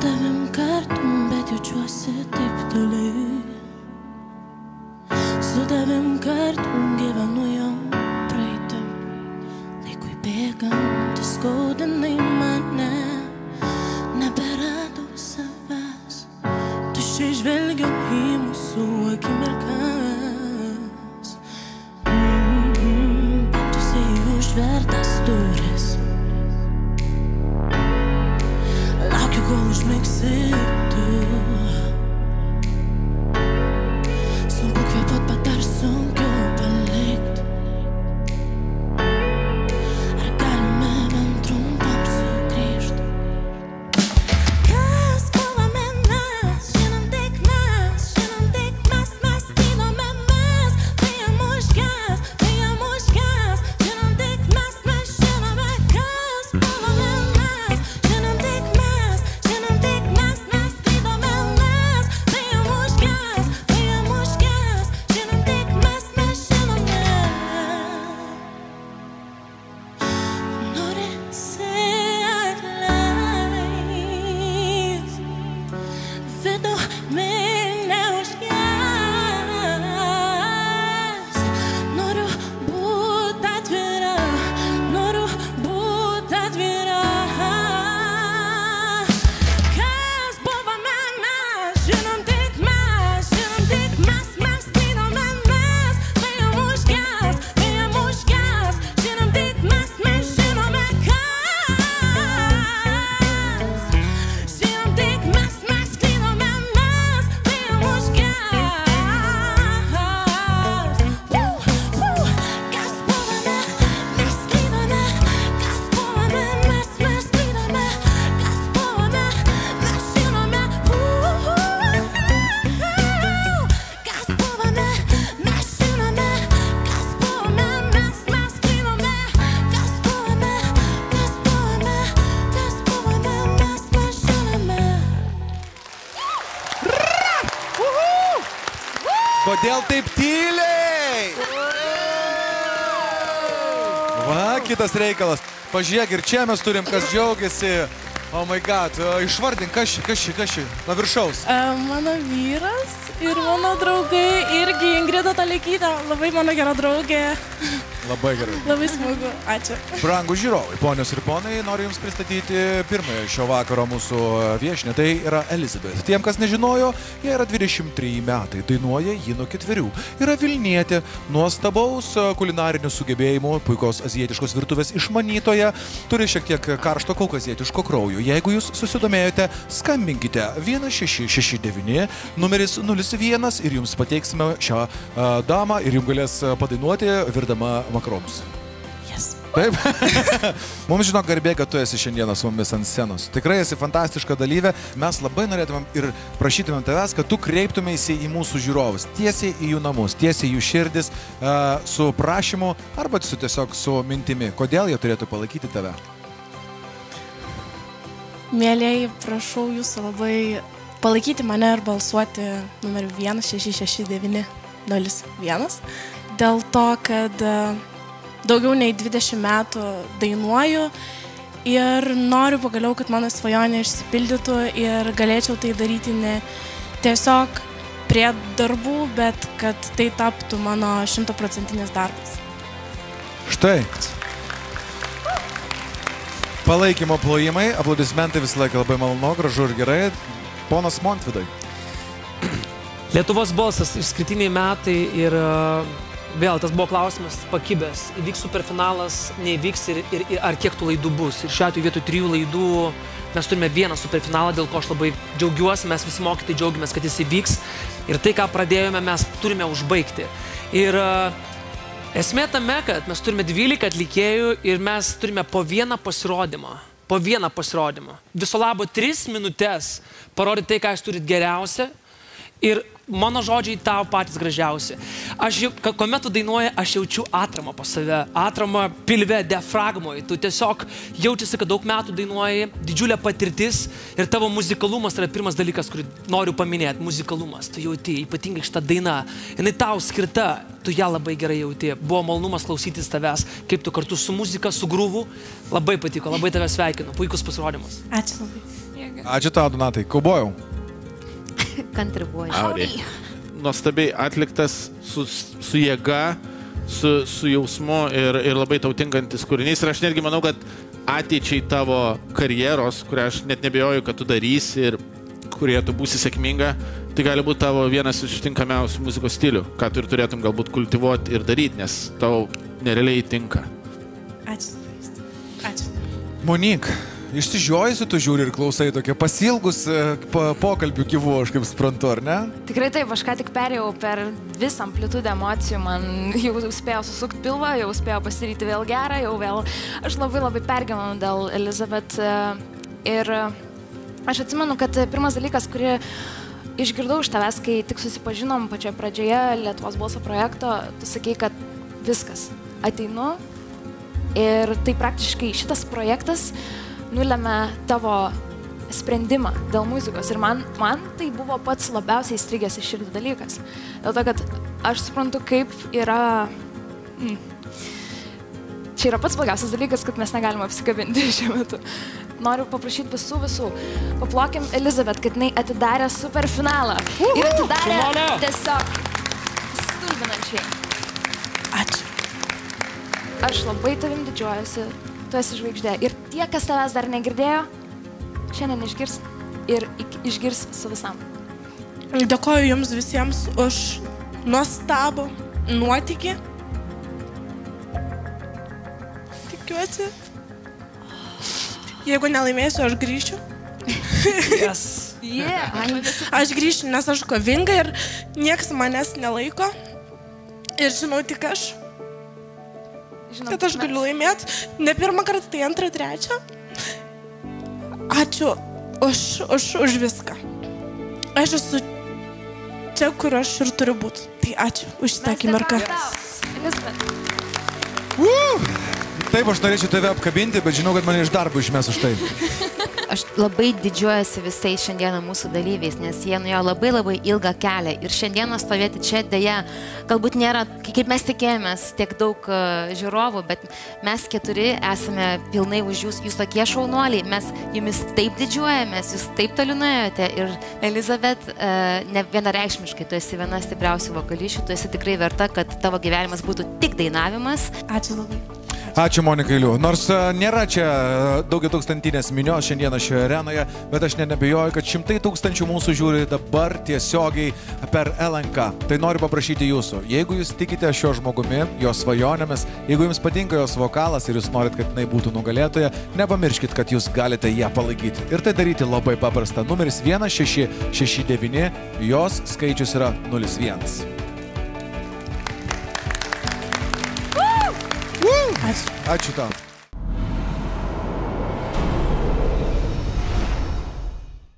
tavim kartu, bet jaučiuosi taip toli. Su tavim kartu gyvenu jau praeitim. Laikui bėgant, tu skaudinai Kodėl taip tyliai? Va, kitas reikalas. Pažiūrėk, ir čia mes turim, kas džiaugiasi. O oh my god, o, išvardink, kas čia, kas čia, kas čia, nuo viršaus. E, Mano vyras ir mano draugai irgi Ingrida Talekytė, labai mano gera draugė, Labai gerai. labai smagu, ačiū. Brangų žiūrovai, ponios ir ponai, noriu Jums pristatyti pirmąją šio vakaro mūsų viešinę. Tai yra Elizabeth. Tiem, kas nežinojo, jie yra 23 metai, dainuoja ji nuo ketverių. Yra Vilnietė, nuostabaus kulinarinių sugebėjimų, puikios azijietiškos virtuvės išmanytoja, turi šiek tiek karšto kaukazietiško kraujo. Jeigu Jūs susidomėjote, skambinkite 1669, numeris 01 ir Jums pateiksime šią a, damą ir Jums galės padainuoti virdama makaronus. Yes. Taip. Mums žino garbė, kad tu esi šiandieną su mumis ant scenos. Tikrai esi fantastiška dalyvė. Mes labai norėtumėm ir prašytumėm tavęs, kad tu kreiptumėsi į mūsų žiūrovus, tiesiai į jų namus, tiesiai į jų širdis, uh, su prašymu arba su tiesiog su mintimi, kodėl jie turėtų palaikyti tave. Mėlėjai, prašau jūsų labai palaikyti mane ir balsuoti numeriu 166901. Dėl to, kad e, daugiau nei 20 metų dainuoju ir noriu pagaliau, kad mano svajonė išsipildytų ir galėčiau tai daryti ne tiesiog prie darbų, bet kad tai taptų mano šimtaprocentinis darbas. Štai. Palaikymo plojimai, aplodismentai visą laiką labai malonu, gražu ir gerai. Ponas Montvidai. Lietuvos balsas, išskirtiniai metai ir e, vėl tas buvo klausimas pakibęs. Įvyks superfinalas, neįvyks ir, ir, ir ar kiek tų laidų bus. Ir šiuo atveju vietoj trijų laidų mes turime vieną superfinalą, dėl ko aš labai džiaugiuosi, mes visi mokytai džiaugiamės, kad jis įvyks. Ir tai, ką pradėjome, mes turime užbaigti. Ir e, esmė tame, kad mes turime 12 atlikėjų ir mes turime po vieną pasirodymą. Po vieną pasirodymą. Viso labo 3 minutės parodyti tai, ką jūs turit geriausia. Ir mano žodžiai tau patys gražiausi. Aš jau, kuomet tu dainuoji, aš jaučiu atramą pas save, atramą pilve, diafragmoje. Tu tiesiog jaučiasi, kad daug metų dainuoji, didžiulė patirtis ir tavo muzikalumas yra pirmas dalykas, kurį noriu paminėti. Muzikalumas, tu jauti, ypatingai šitą dainą. Jis tau skirta, tu ją labai gerai jauti. Buvo malonumas klausytis tavęs, kaip tu kartu su muzika, su grūvu. Labai patiko, labai tave sveikinu. Puikus pasirodymas. Ačiū labai. Ačiū tau, Donatai. Kaubojau. Kantribuoju. Aurė. Nuostabiai atliktas su, su jėga, su, su jausmu ir, ir labai tautinkantis kūrinys. Ir aš netgi manau, kad ateičiai tavo karjeros, kurią aš net nebejoju, kad tu darysi ir kurie tu būsi sėkminga, tai gali būti tavo vienas iš tinkamiausių muzikos stilių, ką tu ir turėtum galbūt kultivuoti ir daryti, nes tau nerealiai tinka. Ačiū. Ačiū. Monik, išsižiojusi tu žiūri ir klausai tokie pasilgus e, pokalbių gyvų, aš kaip suprantu, ar ne? Tikrai taip, aš ką tik perėjau per visą amplitudę emocijų, man jau spėjo susukti pilvą, jau spėjo pasidaryti vėl gerą, jau vėl aš labai labai pergyvenau dėl Elizabet. e, Ir e, aš atsimenu, kad pirmas dalykas, kurį išgirdau iš tavęs, kai tik susipažinom pačioje pradžioje Lietuvos balso projekto, tu sakei, kad viskas, ateinu ir tai praktiškai šitas projektas nulėmė tavo sprendimą dėl muzikos. Ir man, man tai buvo pats labiausiai įstrigęs iš širdį dalykas. Dėl to, kad aš suprantu, kaip yra... Mm, čia yra pats blogiausias dalykas, kad mes negalime apsikabinti šiuo metu. Noriu paprašyti visų, visų. Paplokim Elizabet, kad jinai atidarė super finalą. Ir atidarė Simona! tiesiog stulbinančiai. Ačiū. Aš labai tavim didžiuojuosi, tu esi žvaigždė. Ir tie, kas tavęs dar negirdėjo, šiandien išgirs ir išgirs su visam. Dėkoju Jums visiems už nuostabų nuotykį. Tikiuosi. Jeigu nelaimėsiu, aš grįšiu. Yes. Yeah. Aš grįšiu, nes aš kovinga ir niekas manęs nelaiko. Ir žinau tik aš, Žinom, kad aš galiu laimėti. Ne pirmą kartą, tai antrą, trečią. Ačiū už, už, už viską. Aš esu čia, kur aš ir turiu būti. Tai ačiū už šitą akimirką. Elizabet. Taip, aš norėčiau tave apkabinti, bet žinau, kad mane iš darbo išmes už tai. Aš labai didžiuojasi visais šiandieną mūsų dalyviais, nes jie nuėjo labai labai ilgą kelią. Ir šiandieną stovėti čia dėja, galbūt nėra, kaip mes tikėjomės, tiek daug e, žiūrovų, bet mes keturi esame pilnai už jūs, jūs tokie šaunuoliai, mes jumis taip didžiuojamės, jūs taip toli nuėjote. Ir Elizabet, e, ne vienareikšmiškai, tu esi viena stipriausių vokališių, tu esi tikrai verta, kad tavo gyvenimas būtų tik dainavimas. Ačiū labai. Ačiū Monika Iliu. Nors e, nėra čia daugia tūkstantinės minios šiandieną šioje arenoje, bet aš nebejoju, kad šimtai tūkstančių mūsų žiūri dabar tiesiogiai per LNK. Tai noriu paprašyti jūsų, jeigu jūs tikite šio žmogumi, jo svajonėmis, jeigu jums patinka jos vokalas ir jūs norit, kad jinai būtų nugalėtoja, nepamirškit, kad jūs galite ją palaikyti. Ir tai daryti labai paprasta. Numeris 1669, jos skaičius yra 01. Ačiū. Ačiū tau.